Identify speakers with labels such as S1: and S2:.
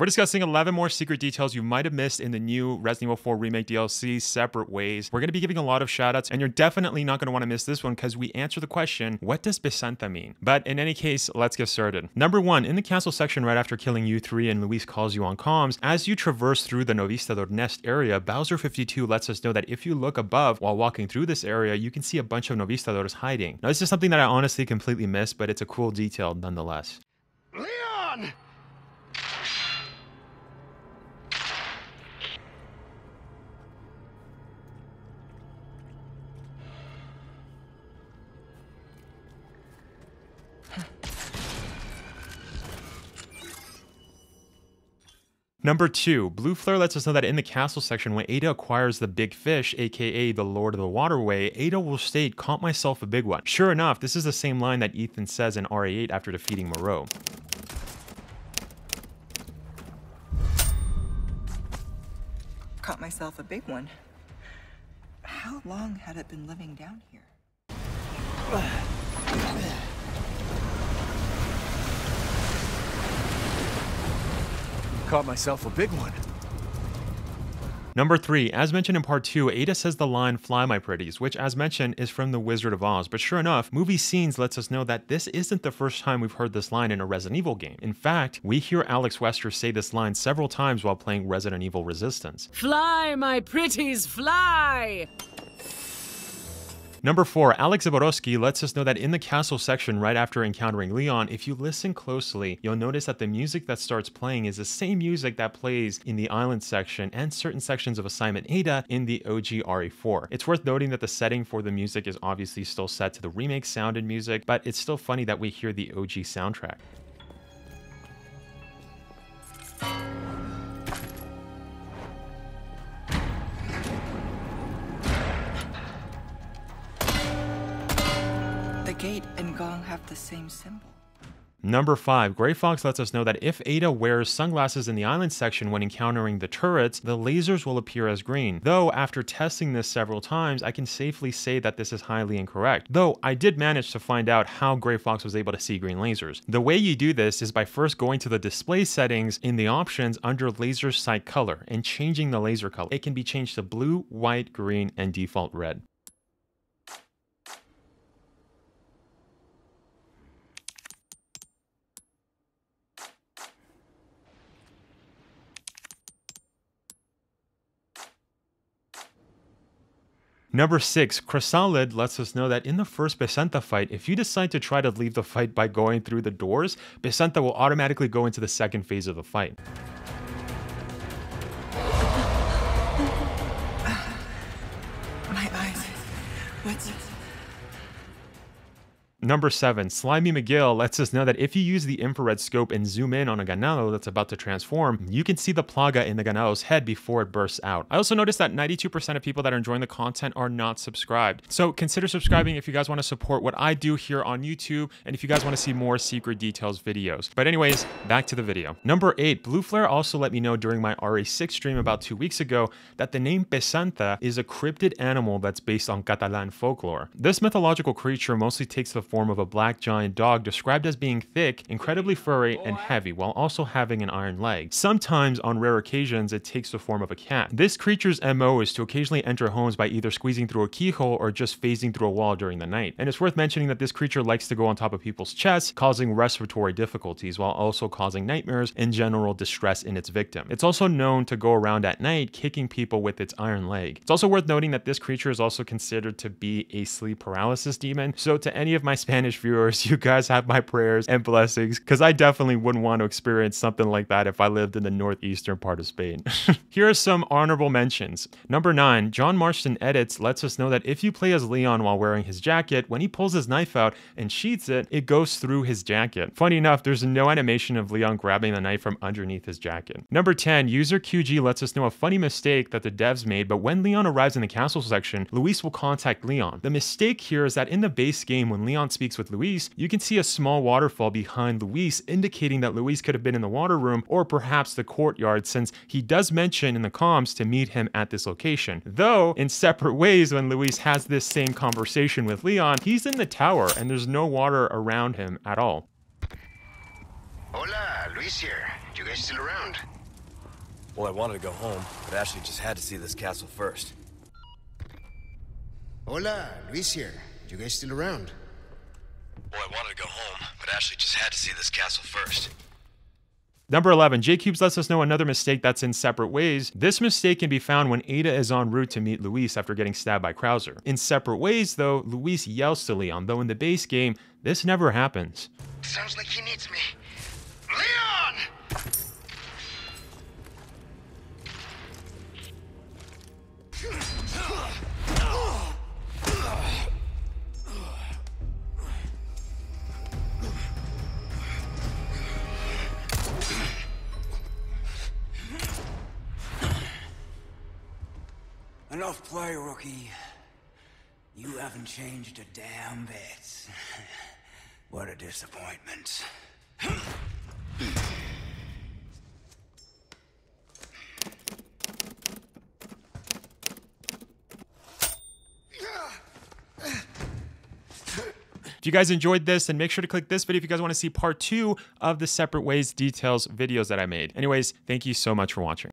S1: We're discussing 11 more secret details you might have missed in the new Resident Evil 4 Remake DLC separate ways. We're going to be giving a lot of shoutouts, and you're definitely not going to want to miss this one because we answer the question, what does Pesanta mean? But in any case, let's get started. Number one, in the castle section right after killing U3 and Luis calls you on comms, as you traverse through the Novistador Nest area, Bowser52 lets us know that if you look above while walking through this area, you can see a bunch of Novistadors hiding. Now, this is something that I honestly completely missed, but it's a cool detail nonetheless. Number two, Blue Flare lets us know that in the castle section, when Ada acquires the big fish, aka the Lord of the Waterway, Ada will state, Caught myself a big one. Sure enough, this is the same line that Ethan says in RE8 after defeating Moreau.
S2: Caught myself a big one. How long had it been living down here?
S3: Caught myself a big one.
S1: Number three, as mentioned in part two, Ada says the line Fly My Pretties, which as mentioned is from The Wizard of Oz. But sure enough, movie scenes lets us know that this isn't the first time we've heard this line in a Resident Evil game. In fact, we hear Alex Wesker say this line several times while playing Resident Evil Resistance.
S4: Fly, my pretties, fly!
S1: Number four, Alex Zaborowski lets us know that in the castle section right after encountering Leon, if you listen closely, you'll notice that the music that starts playing is the same music that plays in the island section and certain sections of Assignment Ada in the OG RE4. It's worth noting that the setting for the music is obviously still set to the remake sound and music, but it's still funny that we hear the OG soundtrack.
S2: Gate and gong have the same symbol.
S1: Number 5. Grey Fox lets us know that if Ada wears sunglasses in the island section when encountering the turrets, the lasers will appear as green. Though, after testing this several times, I can safely say that this is highly incorrect. Though, I did manage to find out how Grey Fox was able to see green lasers. The way you do this is by first going to the display settings in the options under Laser Sight Color and changing the laser color. It can be changed to blue, white, green, and default red. Number 6, Chrysalid lets us know that in the first Pesanta fight, if you decide to try to leave the fight by going through the doors, Pesanta will automatically go into the second phase of the fight.
S2: My eyes. What's.
S1: Number 7, Slimy McGill lets us know that if you use the infrared scope and zoom in on a ganado that's about to transform, you can see the plaga in the ganado's head before it bursts out. I also noticed that 92% of people that are enjoying the content are not subscribed. So consider subscribing if you guys want to support what I do here on YouTube and if you guys want to see more secret details videos. But anyways, back to the video. Number 8, Blue Flare also let me know during my RE6 stream about two weeks ago that the name Pesanta is a cryptid animal that's based on Catalan folklore. This mythological creature mostly takes the form of a black giant dog described as being thick, incredibly furry, and heavy, while also having an iron leg. Sometimes, on rare occasions, it takes the form of a cat. This creature's MO is to occasionally enter homes by either squeezing through a keyhole or just phasing through a wall during the night. And it's worth mentioning that this creature likes to go on top of people's chests, causing respiratory difficulties, while also causing nightmares and general distress in its victim. It's also known to go around at night, kicking people with its iron leg. It's also worth noting that this creature is also considered to be a sleep paralysis demon, so to any of my Spanish viewers, you guys have my prayers and blessings because I definitely wouldn't want to experience something like that if I lived in the northeastern part of Spain. Here are some honorable mentions. Number 9, John Marston Edits lets us know that if you play as Leon while wearing his jacket, when he pulls his knife out and sheaths it, it goes through his jacket. Funny enough, there's no animation of Leon grabbing the knife from underneath his jacket. Number 10, User QG lets us know a funny mistake that the devs made, but when Leon arrives in the castle section, Luis will contact Leon. The mistake here is that in the base game, when Leon speaks with Luis, you can see a small waterfall behind Luis, indicating that Luis could have been in the water room or perhaps the courtyard, since he does mention in the comms to meet him at this location. Though, in separate ways, when Luis has this same conversation with Leon, he's in the tower and there's no water around him at all.
S5: Hola, Luis here. You guys still around?
S3: Well, I wanted to go home, but Ashley just had to see this castle first.
S5: Hola, Luis here. You guys still around?
S3: Well, I wanted to go home, but Ashley just had to see this castle first.
S1: Number 11, J-Cubes lets us know another mistake that's in separate ways. This mistake can be found when Ada is en route to meet Luis after getting stabbed by Krauser. In separate ways, though, Luis yells to Leon, though in the base game, this never happens.
S5: Sounds like he needs me. Leon!
S6: Enough play, rookie. You haven't changed a damn bit. what a disappointment.
S1: If you guys enjoyed this, then make sure to click this video if you guys want to see part two of the separate ways details videos that I made. Anyways, thank you so much for watching.